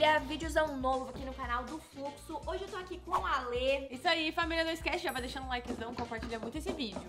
família, vídeozão novo aqui no canal do Fluxo. Hoje eu tô aqui com a Lê. Isso aí, família, não esquece, já vai deixando um likezão, compartilha muito esse vídeo.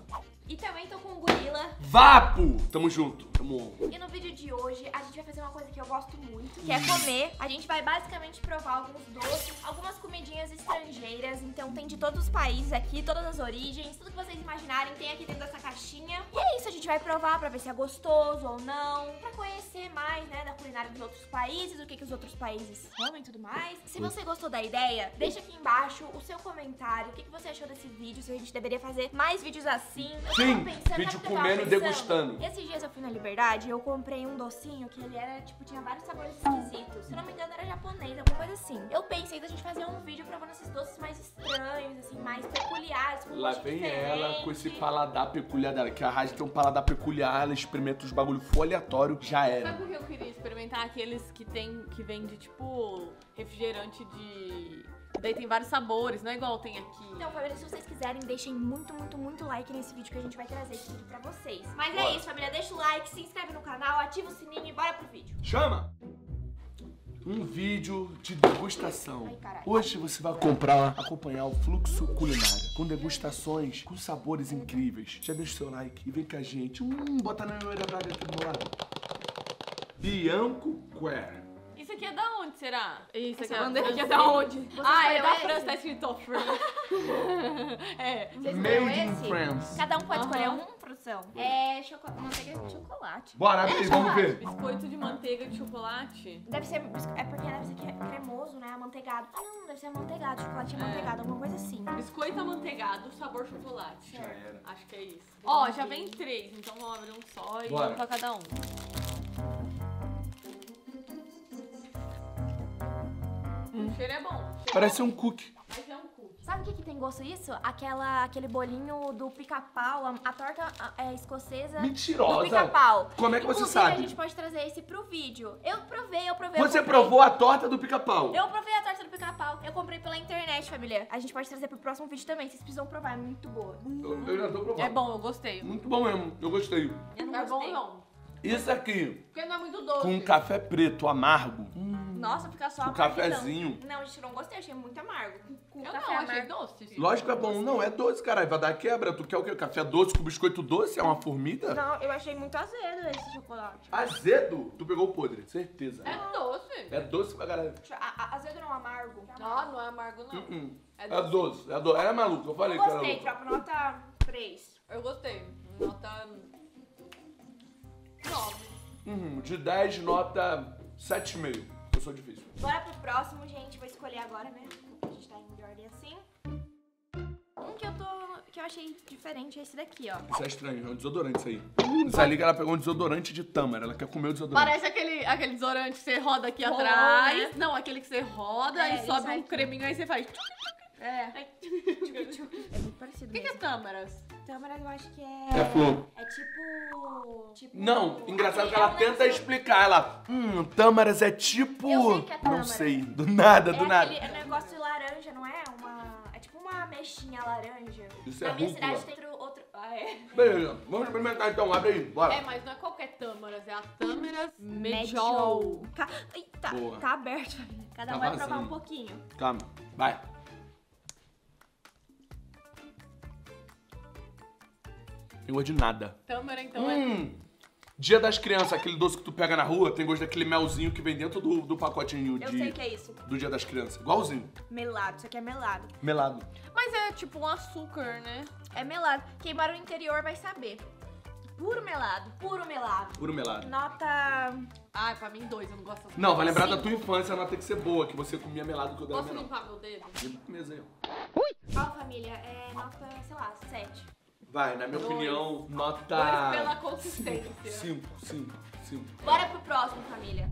E também tô com o Gorila. Vapo! Tamo junto, tamo on. E no vídeo de hoje a gente vai fazer uma coisa que eu gosto muito, que é comer. A gente vai basicamente provar alguns doces, algumas comidinhas estrangeiras. Então tem de todos os países aqui, todas as origens, tudo que vocês imaginarem tem aqui dentro dessa caixinha. E é isso, a gente vai provar pra ver se é gostoso ou não, pra conhecer mais, né, da culinária dos outros países, o que, que os outros países comem e tudo mais. Se você gostou da ideia, deixa aqui embaixo o seu comentário, o que, que você achou desse vídeo, se a gente deveria fazer mais vídeos assim. Eu Sim, tava pensando, vídeo comendo e degustando. Esses dias eu fui na Liberdade e eu comprei um docinho que ele era, tipo, tinha vários sabores esquisitos. Se eu não me engano, era japonês, alguma coisa assim. Eu pensei da gente fazer um vídeo provando esses doces mais estranhos, assim, mais peculiares, com Lá vem diferente. ela com esse paladar peculiar dela, que a Rádio tem um paladar peculiar, ela experimenta os bagulho for aleatório, já era. Sabe o que eu queria experimentar? Aqueles que tem, que vende, tipo, refrigerante de... Daí tem vários sabores, não é igual tem aqui. Então, família, se vocês quiserem, deixem muito, muito, muito like nesse vídeo que a gente vai trazer esse vídeo pra vocês. Mas é Bora. isso, família. Deixa o like, se inscreve no canal, ativa o sininho e bora pro vídeo. Chama! Um vídeo de degustação. Ai, caralho. Hoje você vai comprar, acompanhar o fluxo culinário com degustações com sabores incríveis. Já deixa o seu like e vem com a gente. Hum, bota na memória braga aqui do meu lado. Bianco Quer. Isso aqui é da onde, será? Isso Essa aqui bandeira é aqui é da onde? Você Ah, é da esse? França, tá escrito France. é. Vocês Made in esse? France. Cada um pode escolher um, produção. É choco... manteiga de chocolate. Bora, abre aí, vamos ver. Biscoito de manteiga de chocolate. Deve ser. É porque deve ser cre- cremoso, né? Amanteigado. Ah, não, deve ser amanteigado, chocolate amanteigado, alguma coisa assim. Biscoito amanteigado, sabor chocolate. Já era. Acho que é isso. Ó, já vem três, então vamos abrir um só e Bora. um pra cada um. Cheiro é bom. cheiro Parece é um bom. cookie. Mas é um cookie. Sabe o que, que tem gosto isso? Aquela, aquele bolinho do pica-pau, a, a torta é, escocesa do Mentirosa. pica-pau. Como é que você Inclusive, sabe? a gente pode trazer esse pro vídeo. Eu provei, eu provei. Você eu provou a torta do pica-pau. Eu provei a torta do pica-pau. Eu comprei pela internet, família. A gente pode trazer pro próximo vídeo também. Vocês precisam provar, é muito boa. Eu, eu já tô provando. É bom, eu gostei. Muito bom mesmo, eu gostei. Eu não É bom gostei. não. Isso aqui, Porque não é muito doce. com um café preto amargo. Nossa, fica só parte cafezinho. Não, gente, eu não gostei. Achei muito amargo. Com, Eu café não, achei amargo. doce. Lógico que é bom. Não, é doce, caralho. Vai dar quebra. Tu quer o quê? Café doce com biscoito doce? É uma formiga? Não, eu achei muito azedo esse chocolate. Azedo? Tu pegou o podre, certeza. É doce. É doce pra caralho. A- a- azedo não, amargo. Não, não é amargo não. Hum, É É doce. doce. É doce. É maluco. Eu falei Eu que era gostei, louco. tropa. Nota 3. Eu gostei. Nota... Nove. Uhum, de 10, nota 7,5. Eu sou difícil. Bora pro próximo, gente. Vou escolher agora, né? A gente tá indo de ordem assim. Um que eu tô. que eu achei diferente é esse daqui, ó. Isso é estranho. É um desodorante isso aí. Isso ali que ela pegou um desodorante de tâmara. Ela quer comer o desodorante. Parece aquele, aquele desodorante que você roda aqui Rolou, atrás. né? Não, aquele que você roda É, e ele sobe sai um aqui. creminho aí você faz. É. É muito parecido. O que, que é mesmo. tâmaras? Tâmara eu acho que é. É flor. É tipo. tipo Não, engraçado que ela é um tenta explicar. Ela, hum, tâmaras é tipo. Eu sei que é Não sei. Do nada, do é nada. aquele negócio de laranja, não é? Uma. É tipo uma mexinha laranja. Isso é Na minha rúcula. cidade tem outro. outro... Ah, é. Beleza, vamos experimentar então. Abre aí, bora. É, mas não é qualquer tâmaras, é a tâmaras Mediol. mediol. Ca- Eita, Boa. tá aberto. Cada Tá um vai provar um pouquinho. Calma, vai. Tem gosto de nada. Tâmara, então, é... Hum, dia das crianças, aquele doce que tu pega na rua, tem gosto daquele melzinho que vem dentro do, do pacotinho Eu de, sei o que é isso. do dia das crianças. Igualzinho. Melado, isso aqui é melado. Melado. Mas é tipo um açúcar, né? É melado. Quem mora no interior vai saber. Puro melado, puro melado. Puro melado. Nota. Ai, pra mim, dois, eu não gosto assim. Não, vai lembrar da tua infância, ela tem que ser boa, que você comia melado que eu dava Posso limpar meu dedo? Limpa a mesa aí, ó. Ó, família, é nota, sei lá, 7. Vai, na minha Dois. opinião, nota... Dois pela consistência. 5, 5, 5. Bora pro próximo, família.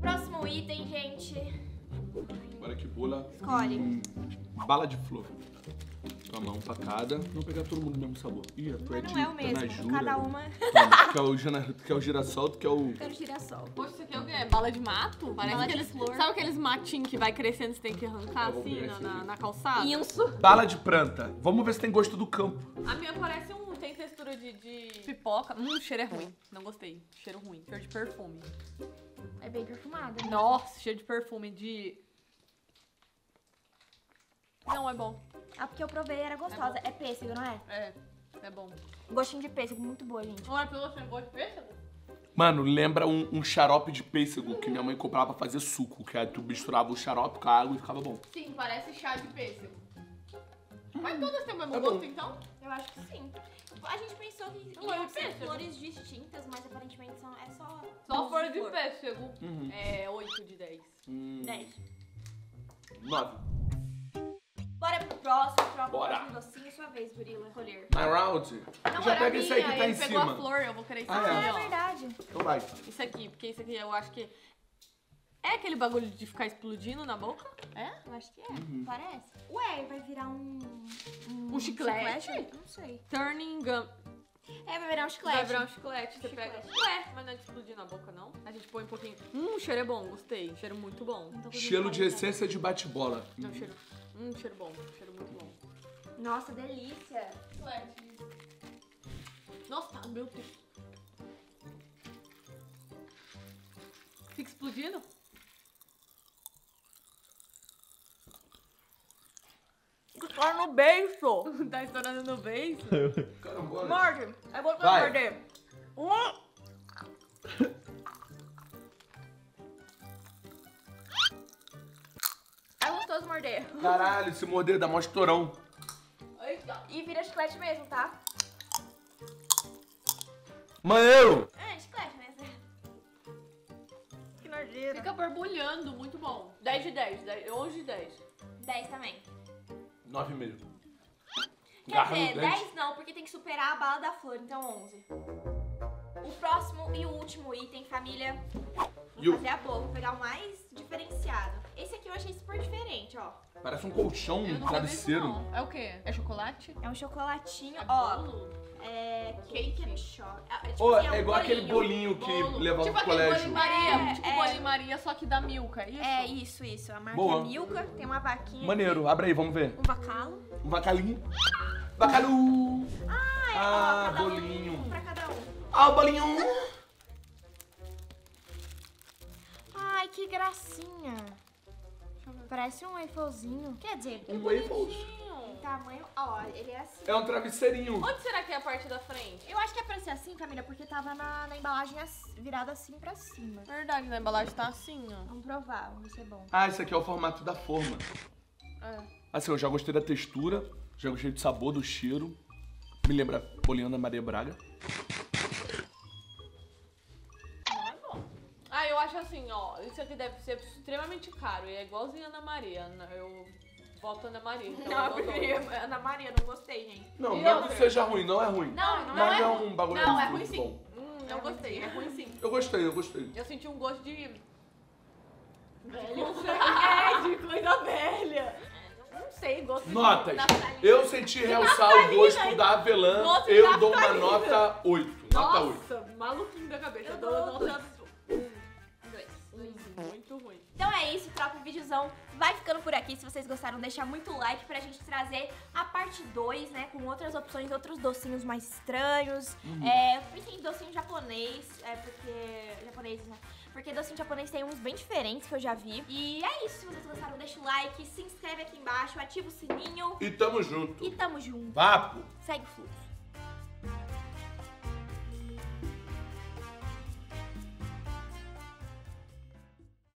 Próximo item, gente. Olha que bula. Escolhe. Hum, bala de flor. Toma um pra cada. Não pegar todo mundo do mesmo sabor. Ih, tu é Mas de não é o mesmo. tanajura. Cada uma. Toma, tu quer o, gina- tu quer o girassol, tu quer o... Quero girassol. Poxa, isso aqui é o quê? Bala de mato? Parece Bala de aqueles, flor. Sabe aqueles matinhos que vai crescendo e você tem que arrancar Eu vou assim pegar na, esse na, aqui. na calçada? Inso. Bala de planta. Vamos ver se tem gosto do campo. A minha parece um. Tem textura de, de pipoca. Hum, o cheiro é ruim. Não gostei. Cheiro ruim. Cheiro de perfume. É bem perfumada. né? Nossa, cheio de perfume, de... Não, é bom. Ah, porque eu provei, era gostosa. É, é pêssego, não é? É, é bom. Gostinho de pêssego, muito boa, gente. Não é pelo sem gosto de pêssego? Mano, lembra um, um xarope de pêssego uhum. que minha mãe comprava pra fazer suco, que aí tu misturava o xarope com a água e ficava bom. Sim, parece chá de pêssego. Uhum. Mas todas têm o mesmo é gosto, bom. então? Eu acho que sim. A gente pensou que não é iam flores distintas, mas aparentemente são, é só... Só flor de pêssego. Uhum. É 8 de 10. Hum. 10. 9 próximo, pro Bora. próximo docinho. Sua vez, Gorila. Escolher. My round. Não, Já pega isso aí que tá em ele pegou cima. a flor, eu vou querer isso Ah, aqui, é? É verdade. Então vai. Isso aqui, porque isso aqui eu acho que... É aquele bagulho de ficar explodindo na boca? É? Eu acho que é. Uhum. Parece. Ué, vai virar um... Um chiclete? Não sei. Turning gum. É, vai virar um chiclete. Vai virar um chiclete, você Chiclete. pega. Ué, mas não é de explodir na boca, não? A gente põe um pouquinho. Hum, o cheiro é bom, gostei. Cheiro muito bom. Com Cheiro de essência de bate-bola. Não, cheiro. Hum, cheiro bom. Cheiro muito bom. Nossa, delícia. Nossa, tá, meu Deus. Fica explodindo? Tá no beijo. tá estourando no beijo? Caramba. Morde. Eu vou morder. Um. Morder. Caralho, se morder dá mó estourão. E vira chiclete mesmo, tá? Maneiro! É, chiclete mesmo. Que nojeira. Fica borbulhando, muito bom. 10 de 10, 10 11 de 10. 10 também. Nove e meio. Quer Garra dizer, dente. 10 não, porque tem que superar a bala da flor, então 11. O próximo e o último item, família. Vou fazer a boa, vou pegar o mais diferenciado. Esse aqui eu achei diferente, ó. Parece um colchão, um travesseiro. isso. É o quê? É chocolate? É um chocolatinho, É ó. bolo? É. Cake? Cake shop. É, tipo Ô, assim, é, um igual aquele bolinho que Bolo. levava tipo pro aquele colégio. bolinho Maria. É, tipo é. bolinho Maria, só que da Milka, é isso? É isso, isso. A marca Boa. é Milka, tem uma vaquinha. Maneiro, abre aí, vamos ver. Um bacalo. Um vacalinho. Vacalu! Ah, é, Ah, ó, cada bolinho. Um, pra cada um. Ah, o bolinho! Ai, que gracinha. Parece um wafelzinho. Quer dizer, Um waffles. tamanho. Ó, ele é assim. É um travesseirinho. Onde será que é a parte da frente? Eu acho que é pra ser assim, Camila, porque tava na, na embalagem as- virada assim pra cima. Verdade, na embalagem tá assim, ó. Vamos provar, vamos ver se é bom. Ah, esse aqui é o formato da forma. É. Assim, eu já gostei da textura, já gostei do sabor, do cheiro. Me lembra bolinho da Maria Braga. Não é bom. Ah, eu acho assim, ó. Isso aqui deve ser extremamente caro. E é igualzinho a Ana Maria. Eu voto Ana Maria. Então Não, eu preferia. Ana Maria, não gostei, gente. Não, E não é outra? que seja ruim, não é ruim. Não, não Mas é. é um bagulho Não, é muito ruim sim. bom. Hum, eu gostei. É ruim sim. Eu gostei, eu gostei. Eu senti um gosto de. Velho. é, de coisa velha. Não sei, gosto Notas. naftalina. Eu senti realçar o gosto da avelã. Gosto de Eu dou uma naftalina. nota 8. Nota 8. Nossa, maluquinho da cabeça. Eu Eu dou dou nota. Muito ruim. Então é isso, tropa. O videozão vai ficando por aqui. Se vocês gostaram, deixa muito like pra gente trazer a parte 2, né? Com outras opções, outros docinhos mais estranhos. É, pensei em docinho japonês, é porque. japonês, né? Porque docinho japonês tem uns bem diferentes que eu já vi. E é isso. Se vocês gostaram, deixa o like, se inscreve aqui embaixo, ativa o sininho E tamo junto. e tamo junto. Vapo! Segue o fluxo.